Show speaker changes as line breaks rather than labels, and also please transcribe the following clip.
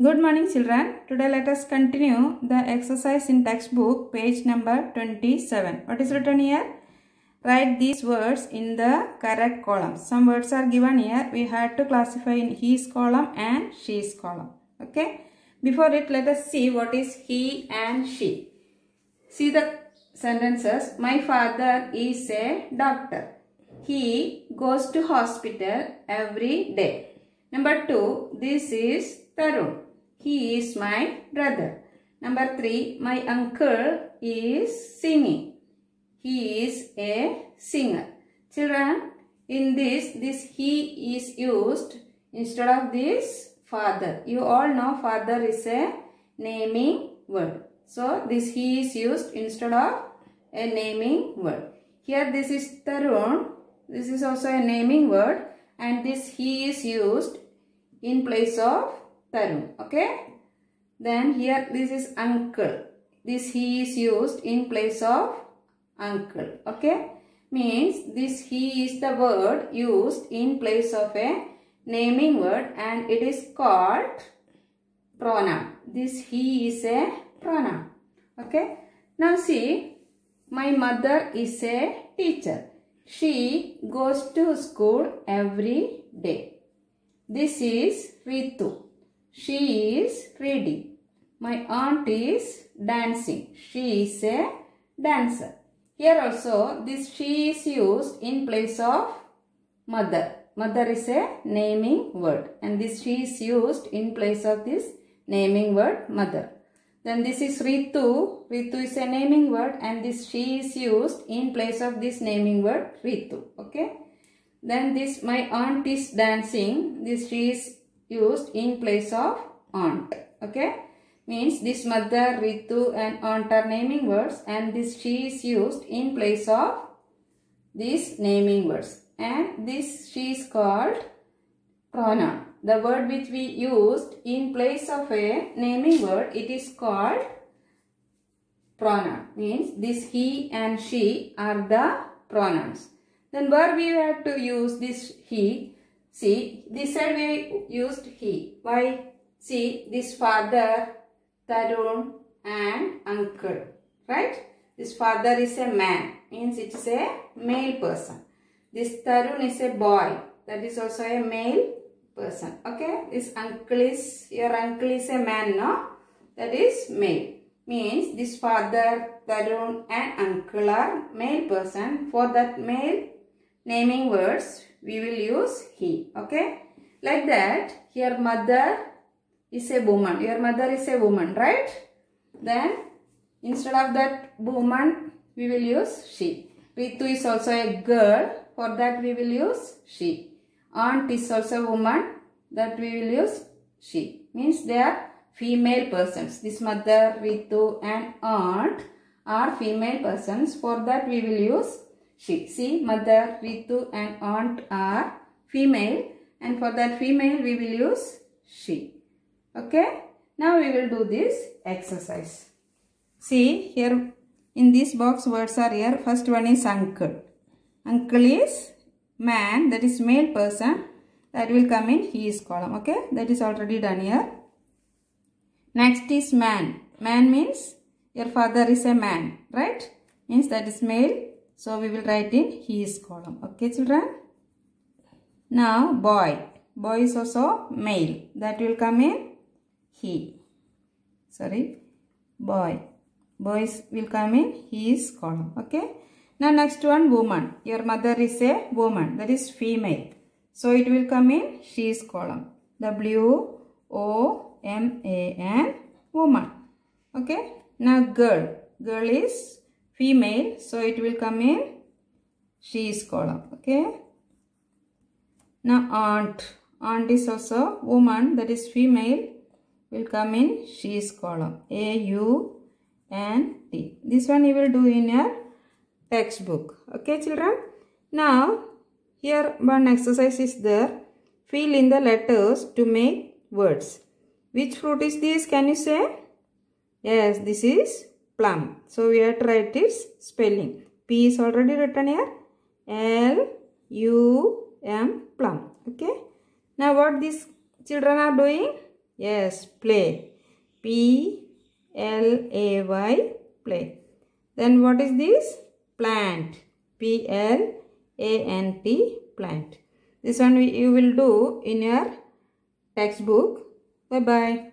Good morning children. Today let us continue the exercise in textbook page number 27. What is written here? Write these words in the correct column. Some words are given here. We have to classify in his column and she's column. Okay. Before it let us see what is he and she. See the sentences. My father is a doctor. He goes to hospital every day. Number two, this is Tarun. He is my brother. Number three, my uncle is singing. He is a singer. Children, in this, this he is used instead of this father. You all know father is a naming word. So, this he is used instead of a naming word. Here this is Tarun. This is also a naming word and this he is used in place of Okay. Then here this is uncle. This he is used in place of uncle. Okay. Means this he is the word used in place of a naming word and it is called pronoun. This he is a pronoun. Okay. Now see, my mother is a teacher. She goes to school every day. This is Ritu. She is reading. My aunt is dancing. She is a dancer. Here also this she is used in place of mother. Mother is a naming word and this she is used in place of this naming word mother. Then this is Ritu. Ritu is a naming word and this she is used in place of this naming word Ritu. Okay. Then this my aunt is dancing. This she is used in place of aunt. Okay. Means this mother, Ritu and aunt are naming words and this she is used in place of these naming words. And this she is called pronoun. The word which we used in place of a naming word, it is called pronoun. Means this he and she are the pronouns. Then where we have to use this he, see this side we used he. Why? See this father, Tarun and uncle. Right? This father is a man. Means it is a male person. This Tarun is a boy. That is also a male person. Okay. This uncle is, your uncle is a man, no? That is male. Means this father, Tarun and uncle are male person. For that male naming words, we will use he. Okay. Like that, here mother is a woman. Your mother is a woman, right? Then, instead of that woman, we will use she. Ritu is also a girl. For that, we will use she. Aunt is also a woman. That we will use she. Means they are female persons. This mother, Ritu and aunt are female persons. For that, we will use she. See, mother, Ritu and aunt are female. And for that female, we will use she. Okay. Now we will do this exercise. See here in this box words are here. First one is uncle. Uncle is man that is male person that will come in his column. Okay. That is already done here. Next is man. Man means your father is a man. Right. Means that is male. So we will write in his column. Okay children. Now boy. Boy is also male. That will come in he. Sorry. Boy. Boys will come in his column. Okay. Now next one woman. Your mother is a woman. That is female. So it will come in she's column. W O M A N woman. Okay. Now girl. Girl is female. So it will come in she's column. Okay. Now aunt. Aunt is also woman that is female will come in She she's column. A U N T. This one you will do in your textbook. Okay children. Now here one exercise is there. Fill in the letters to make words. Which fruit is this? Can you say? Yes, this is plum. So we have to write its spelling. P is already written here. L U M plum. Okay. Now what these children are doing? Yes, play. P L A Y play. Then what is this? Plant. P L A N T plant. This one you will do in your textbook. Bye bye.